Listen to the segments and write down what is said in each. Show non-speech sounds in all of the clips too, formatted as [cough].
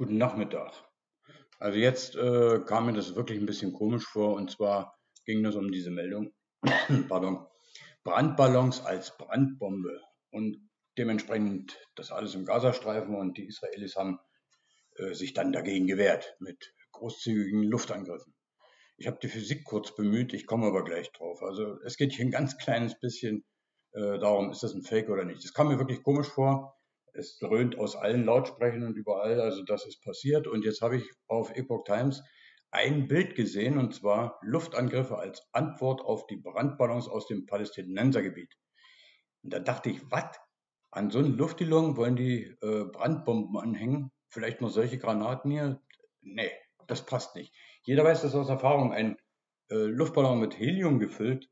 Guten Nachmittag. Also jetzt äh, kam mir das wirklich ein bisschen komisch vor und zwar ging es um diese Meldung, [clears throat] pardon, Brandballons als Brandbombe und dementsprechend das alles im Gazastreifen und die Israelis haben äh, sich dann dagegen gewehrt mit großzügigen Luftangriffen. Ich habe die Physik kurz bemüht, ich komme aber gleich drauf. Also es geht hier ein ganz kleines bisschen äh, darum, ist das ein Fake oder nicht. Das kam mir wirklich komisch vor es dröhnt aus allen Lautsprechern und überall, also das ist passiert. Und jetzt habe ich auf Epoch Times ein Bild gesehen, und zwar Luftangriffe als Antwort auf die Brandballons aus dem Palästinensergebiet. Und da dachte ich, was? An so einen Luftballon wollen die äh, Brandbomben anhängen? Vielleicht noch solche Granaten hier? Nee, das passt nicht. Jeder weiß das aus Erfahrung. Ein äh, Luftballon mit Helium gefüllt,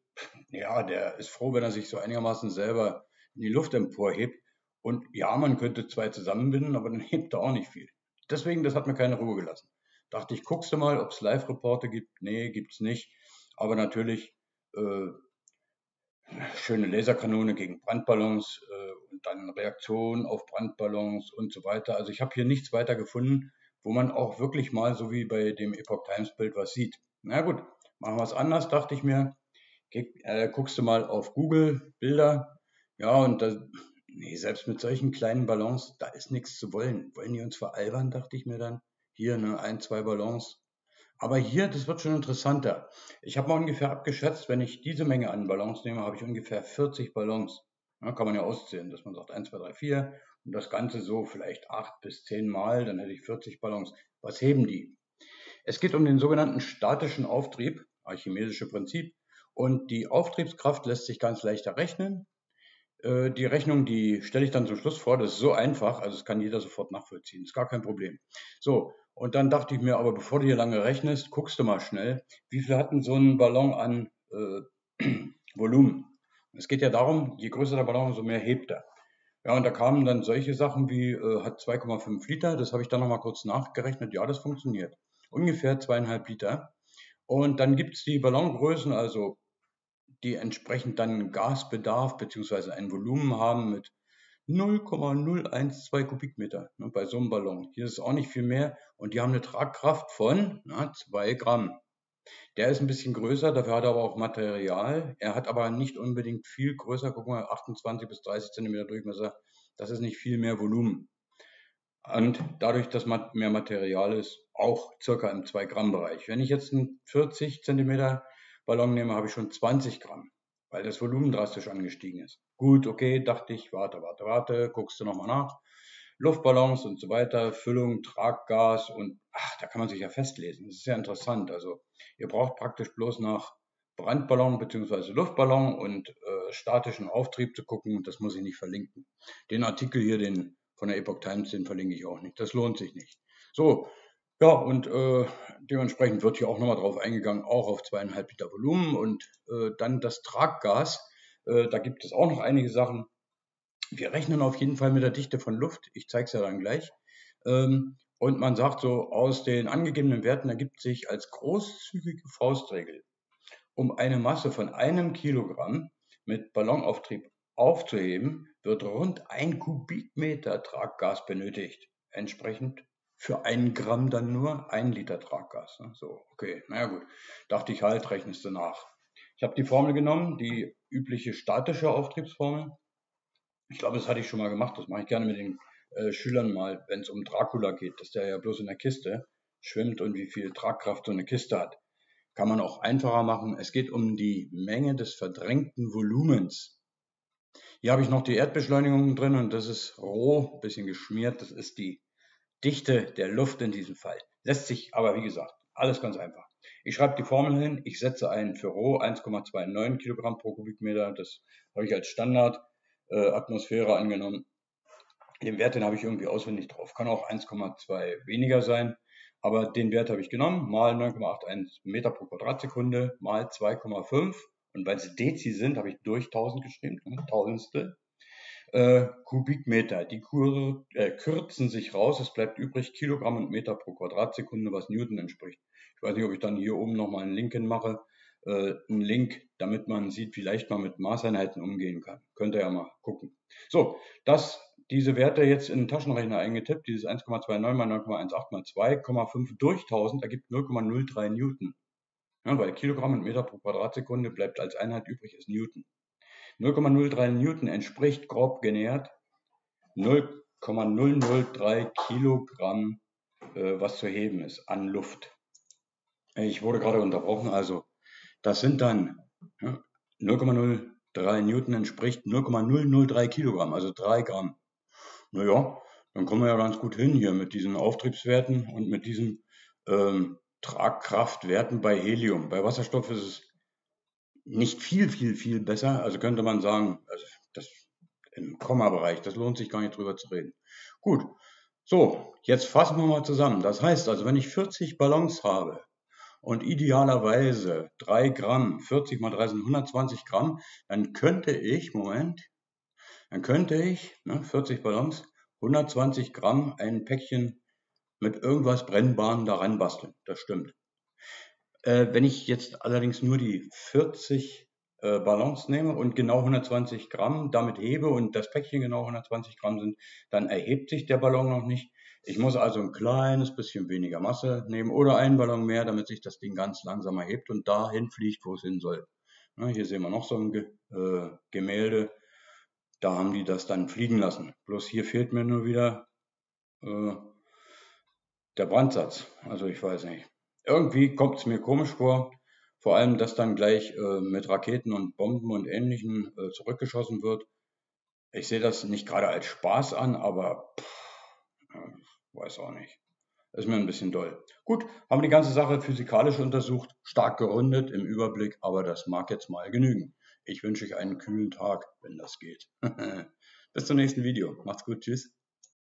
ja, der ist froh, wenn er sich so einigermaßen selber in die Luft emporhebt. Und ja, man könnte zwei zusammenbinden, aber dann hebt er auch nicht viel. Deswegen, das hat mir keine Ruhe gelassen. Dachte ich, guckst du mal, ob es Live-Reporte gibt. Nee, gibt's nicht. Aber natürlich äh, schöne Laserkanone gegen Brandballons äh, und dann Reaktion auf Brandballons und so weiter. Also ich habe hier nichts weiter gefunden, wo man auch wirklich mal so wie bei dem Epoch Times Bild was sieht. Na gut, machen wir es anders, dachte ich mir. Äh, guckst du mal auf Google Bilder. Ja, und da Nee, selbst mit solchen kleinen Ballons, da ist nichts zu wollen. Wollen die uns veralbern, dachte ich mir dann. Hier, ne, ein, zwei Ballons. Aber hier, das wird schon interessanter. Ich habe mal ungefähr abgeschätzt, wenn ich diese Menge an Ballons nehme, habe ich ungefähr 40 Ballons. Ja, kann man ja auszählen, dass man sagt 1, 2, 3, 4 und das Ganze so vielleicht 8 bis 10 Mal, dann hätte ich 40 Ballons. Was heben die? Es geht um den sogenannten statischen Auftrieb, archimedische Prinzip. Und die Auftriebskraft lässt sich ganz leicht errechnen. Äh, die Rechnung, die stelle ich dann zum Schluss vor. Das ist so einfach, also das kann jeder sofort nachvollziehen. Ist gar kein Problem. So, und dann dachte ich mir, aber bevor du hier lange rechnest, guckst du mal schnell, wie viel hat denn so ein Ballon an äh, [clears throat] Volumen? Es geht ja darum, je größer der Ballon, umso mehr hebt er. Ja, und da kamen dann solche Sachen wie, äh, hat 2,5 Liter, das habe ich dann nochmal kurz nachgerechnet, ja, das funktioniert. Ungefähr zweieinhalb Liter. Und dann gibt es die Ballongrößen, also die entsprechend dann Gasbedarf beziehungsweise ein Volumen haben mit 0,012 Kubikmeter ne, bei so einem Ballon. Hier ist es auch nicht viel mehr und die haben eine Tragkraft von 2 Gramm. Der ist ein bisschen größer, dafür hat er aber auch Material. Er hat aber nicht unbedingt viel größer, guck mal, 28 bis 30 Zentimeter Durchmesser. Das ist nicht viel mehr Volumen. Und dadurch, dass mehr Material ist, auch circa im 2 Gramm Bereich. Wenn ich jetzt einen 40 Zentimeter Ballon nehme, habe ich schon 20 Gramm, weil das Volumen drastisch angestiegen ist. Gut, okay, dachte ich, warte, warte, warte, guckst du nochmal nach. Luftballons und so weiter, Füllung, Traggas und ach, da kann man sich ja festlesen. Das ist sehr interessant. Also ihr braucht praktisch bloß nach Brandballon bzw. Luftballon und äh, statischen Auftrieb zu gucken. Das muss ich nicht verlinken. Den Artikel hier, den von der Epoch Times, den verlinke ich auch nicht. Das lohnt sich nicht. So, ja, und äh, dementsprechend wird hier auch nochmal drauf eingegangen, auch auf zweieinhalb Liter Volumen und äh, dann das Traggas. Äh, da gibt es auch noch einige Sachen. Wir rechnen auf jeden Fall mit der Dichte von Luft. Ich zeige es ja dann gleich. Ähm, und man sagt so, aus den angegebenen Werten ergibt sich als großzügige Faustregel, um eine Masse von einem Kilogramm mit Ballonauftrieb aufzuheben, wird rund ein Kubikmeter Traggas benötigt. Entsprechend für ein Gramm dann nur ein Liter Traggas. Ne? So, okay, naja gut. Dachte ich halt, rechnest du nach. Ich habe die Formel genommen, die übliche statische Auftriebsformel. Ich glaube, das hatte ich schon mal gemacht. Das mache ich gerne mit den äh, Schülern mal, wenn es um Dracula geht, dass der ja bloß in der Kiste schwimmt und wie viel Tragkraft so eine Kiste hat. Kann man auch einfacher machen. Es geht um die Menge des verdrängten Volumens. Hier habe ich noch die Erdbeschleunigung drin und das ist roh, bisschen geschmiert. Das ist die Dichte der Luft in diesem Fall. Lässt sich aber, wie gesagt, alles ganz einfach. Ich schreibe die Formel hin, ich setze ein für Roh 1,29 Kilogramm pro Kubikmeter, das habe ich als Standard äh, Atmosphäre angenommen. Den Wert, den habe ich irgendwie auswendig drauf. Kann auch 1,2 weniger sein, aber den Wert habe ich genommen, mal 9,81 Meter pro Quadratsekunde, mal 2,5 und weil sie Dezi sind, habe ich durch 1000 geschrieben, Tausendstel äh, Kubikmeter. Die Kur äh, kürzen sich raus, es bleibt übrig Kilogramm und Meter pro Quadratsekunde, was Newton entspricht. Ich weiß nicht, ob ich dann hier oben nochmal einen Link mache, äh, einen Link, damit man sieht, wie leicht man mit Maßeinheiten umgehen kann. Könnt ihr ja mal gucken. So, das diese Werte jetzt in den Taschenrechner eingetippt, dieses 1,29 mal 9,18 mal 2,5 durch 1000 ergibt 0,03 Newton. Ja, weil Kilogramm und Meter pro Quadratsekunde bleibt als Einheit übrig, ist Newton. 0,03 Newton entspricht grob genährt 0,003 Kilogramm, äh, was zu heben ist an Luft. Ich wurde gerade unterbrochen, also das sind dann ja, 0,03 Newton entspricht 0,003 Kilogramm, also 3 Gramm. Naja, dann kommen wir ja ganz gut hin hier mit diesen Auftriebswerten und mit diesen ähm, Tragkraftwerten bei Helium. Bei Wasserstoff ist es nicht viel, viel, viel besser. Also könnte man sagen, also das im Komma-Bereich, das lohnt sich gar nicht drüber zu reden. Gut, so, jetzt fassen wir mal zusammen. Das heißt also, wenn ich 40 Ballons habe und idealerweise 3 Gramm, 40 mal 3 sind 120 Gramm, dann könnte ich, Moment, dann könnte ich, ne, 40 Ballons, 120 Gramm ein Päckchen mit irgendwas Brennbarem daran basteln. Das stimmt. Äh, wenn ich jetzt allerdings nur die 40 äh, Ballons nehme und genau 120 Gramm damit hebe und das Päckchen genau 120 Gramm sind, dann erhebt sich der Ballon noch nicht. Ich muss also ein kleines bisschen weniger Masse nehmen oder einen Ballon mehr, damit sich das Ding ganz langsam erhebt und dahin fliegt, wo es hin soll. Ja, hier sehen wir noch so ein Ge äh, Gemälde. Da haben die das dann fliegen lassen. Bloß hier fehlt mir nur wieder äh, der Brandsatz. Also ich weiß nicht. Irgendwie kommt es mir komisch vor, vor allem, dass dann gleich äh, mit Raketen und Bomben und Ähnlichem äh, zurückgeschossen wird. Ich sehe das nicht gerade als Spaß an, aber pff, weiß auch nicht. Ist mir ein bisschen doll. Gut, haben die ganze Sache physikalisch untersucht, stark gerundet im Überblick, aber das mag jetzt mal genügen. Ich wünsche euch einen kühlen Tag, wenn das geht. [laughs] Bis zum nächsten Video. Macht's gut. Tschüss.